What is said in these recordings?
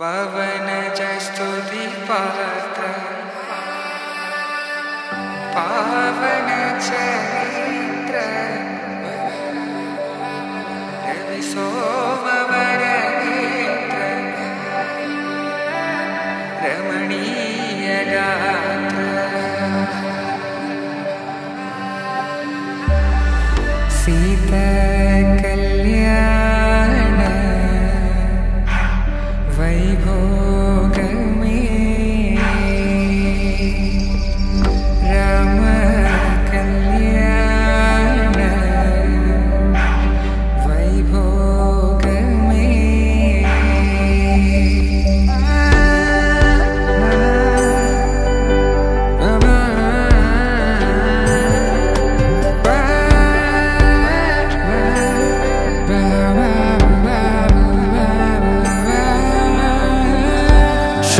पवन चतुधिपवत पावन च मित्र रविशोमवरीत्र रमणीयगात्र सीतकल्या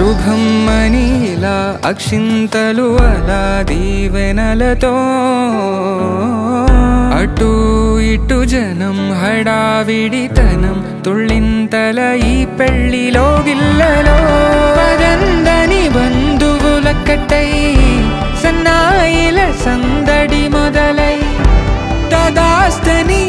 శుభం మనీలా అక్షింతలు అలా దీవెనలతో అటు ఇటు జనం హడావిడితనం తుళ్ళింతల ఈ పెళ్లిలోగిల్లలో పదందని బంధువుల కట్టై సన్నాయిల సందడి మొదలై తదాస్తని